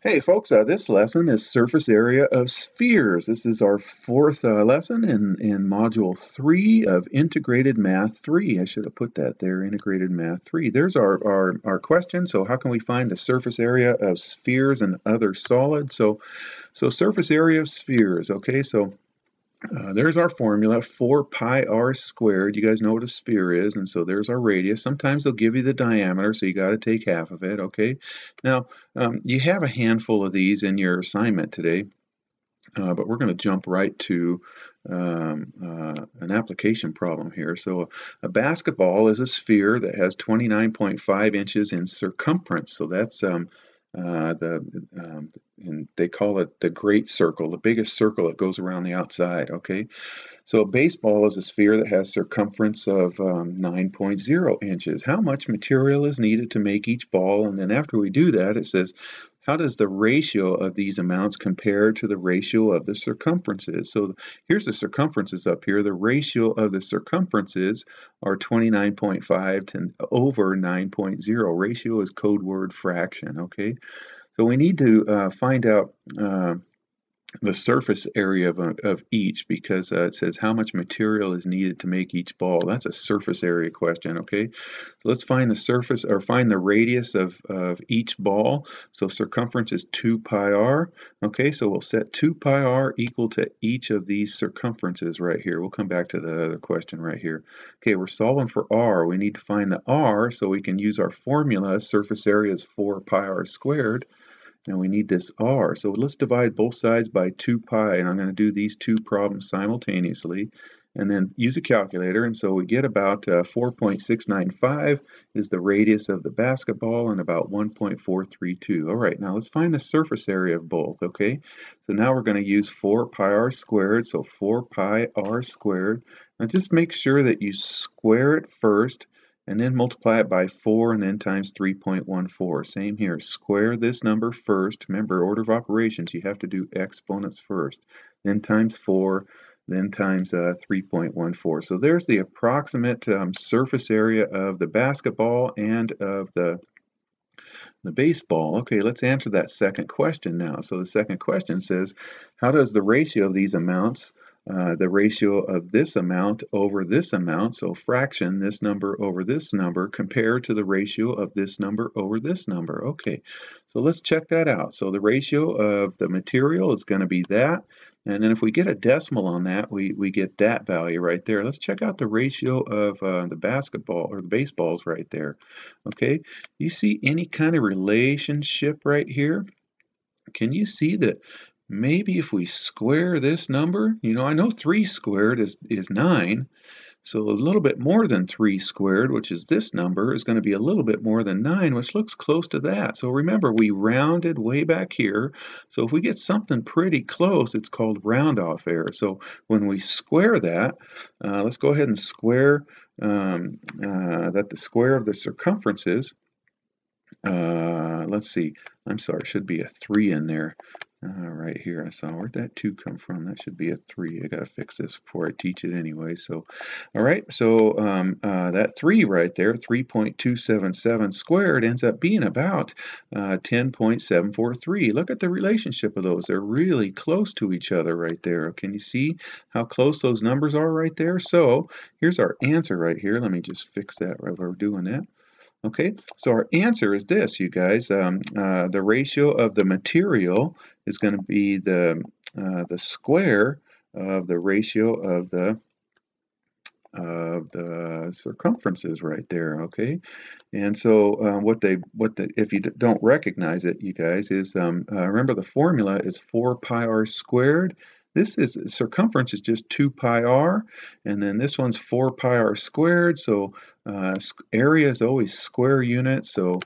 Hey folks, uh, this lesson is surface area of spheres. This is our fourth uh, lesson in, in module 3 of integrated math 3. I should have put that there, integrated math 3. There's our, our, our question. So how can we find the surface area of spheres and other solids? So, so surface area of spheres, okay, so uh, there's our formula, 4 pi r squared. You guys know what a sphere is, and so there's our radius. Sometimes they'll give you the diameter, so you got to take half of it, okay? Now, um, you have a handful of these in your assignment today, uh, but we're going to jump right to um, uh, an application problem here. So a basketball is a sphere that has 29.5 inches in circumference, so that's um, uh, the um, and they call it the great circle, the biggest circle that goes around the outside. Okay, so a baseball is a sphere that has circumference of um, 9.0 inches. How much material is needed to make each ball? And then after we do that, it says how does the ratio of these amounts compare to the ratio of the circumferences? So here's the circumferences up here. The ratio of the circumferences are 29.5 to over 9.0. Ratio is code word fraction, okay? So we need to uh, find out uh, the surface area of, of each because uh, it says how much material is needed to make each ball. That's a surface area question, okay? So let's find the surface or find the radius of, of each ball. So circumference is 2 pi r, okay? So we'll set 2 pi r equal to each of these circumferences right here. We'll come back to the other question right here. Okay, we're solving for r. We need to find the r so we can use our formula. Surface area is 4 pi r squared. And we need this r. So let's divide both sides by 2 pi, and I'm going to do these two problems simultaneously, and then use a calculator. And so we get about uh, 4.695 is the radius of the basketball, and about 1.432. All right, now let's find the surface area of both, okay? So now we're going to use 4 pi r squared, so 4 pi r squared. Now just make sure that you square it first, and then multiply it by 4 and then times 3.14. Same here, square this number first. Remember, order of operations, you have to do exponents first. Then times 4, then times uh, 3.14. So there's the approximate um, surface area of the basketball and of the the baseball. Okay, let's answer that second question now. So the second question says, how does the ratio of these amounts uh, the ratio of this amount over this amount, so fraction this number over this number, compared to the ratio of this number over this number. Okay, so let's check that out. So the ratio of the material is going to be that, and then if we get a decimal on that, we, we get that value right there. Let's check out the ratio of uh, the basketball or the baseballs right there. Okay, you see any kind of relationship right here? Can you see that maybe if we square this number, you know, I know 3 squared is, is 9, so a little bit more than 3 squared, which is this number, is going to be a little bit more than 9, which looks close to that. So remember, we rounded way back here. So if we get something pretty close, it's called round-off error. So when we square that, uh, let's go ahead and square um, uh, that the square of the circumferences, uh, let's see, I'm sorry, should be a 3 in there uh, right here. I saw where'd that 2 come from? That should be a 3. I got to fix this before I teach it anyway. So, all right, so um, uh, that 3 right there, 3.277 squared, ends up being about uh, 10.743. Look at the relationship of those. They're really close to each other right there. Can you see how close those numbers are right there? So here's our answer right here. Let me just fix that while we're doing that. Okay, so our answer is this, you guys. Um, uh, the ratio of the material is going to be the, uh, the square of the ratio of the of the circumferences right there okay and so uh, what they what the if you don't recognize it you guys is um, uh, remember the formula is 4 pi r squared this is circumference is just 2 pi r, and then this one's 4 pi r squared. So uh, area is always square units. So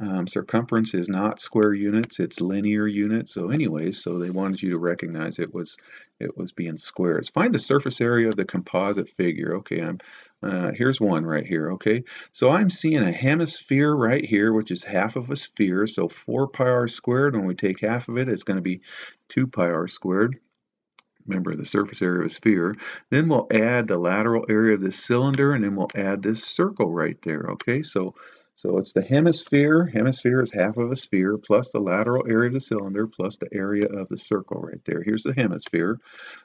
um, circumference is not square units; it's linear units. So anyways, so they wanted you to recognize it was it was being squares. Find the surface area of the composite figure. Okay, I'm uh, here's one right here, okay? So I'm seeing a hemisphere right here, which is half of a sphere, so 4 pi r squared, when we take half of it, it's going to be 2 pi r squared remember the surface area of a sphere. Then we'll add the lateral area of this cylinder and then we'll add this circle right there, okay? So So it's the hemisphere. Hemisphere is half of a sphere plus the lateral area of the cylinder plus the area of the circle right there. Here's the hemisphere.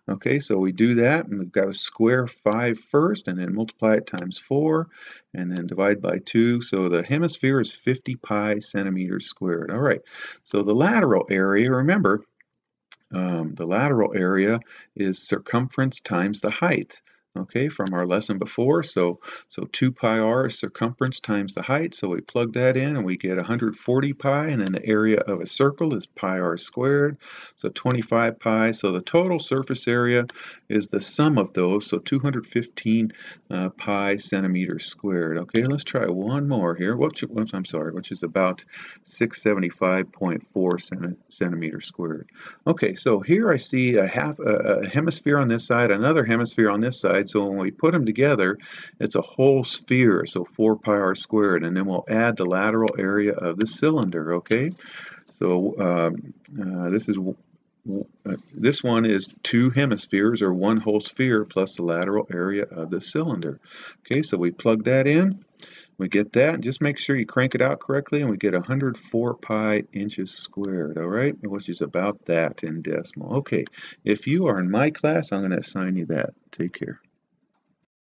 Okay, so we do that and we've got to square 5 first and then multiply it times 4 and then divide by 2. So the hemisphere is 50 pi centimeters squared. All right, so the lateral area, remember, um, the lateral area is circumference times the height okay, from our lesson before. So, so 2 pi r is circumference times the height. So we plug that in and we get 140 pi. And then the area of a circle is pi r squared. So 25 pi. So the total surface area is the sum of those. So 215 uh, pi centimeters squared. Okay, let's try one more here. Which, I'm sorry, which is about 675.4 centimeters squared. Okay, so here I see a half a, a hemisphere on this side, another hemisphere on this side side. So when we put them together, it's a whole sphere, so 4 pi r squared. And then we'll add the lateral area of the cylinder, okay? So um, uh, this is uh, this one is two hemispheres or one whole sphere plus the lateral area of the cylinder. Okay, so we plug that in. We get that, just make sure you crank it out correctly, and we get 104 pi inches squared, all right, which is about that in decimal. Okay, if you are in my class, I'm going to assign you that. Take care.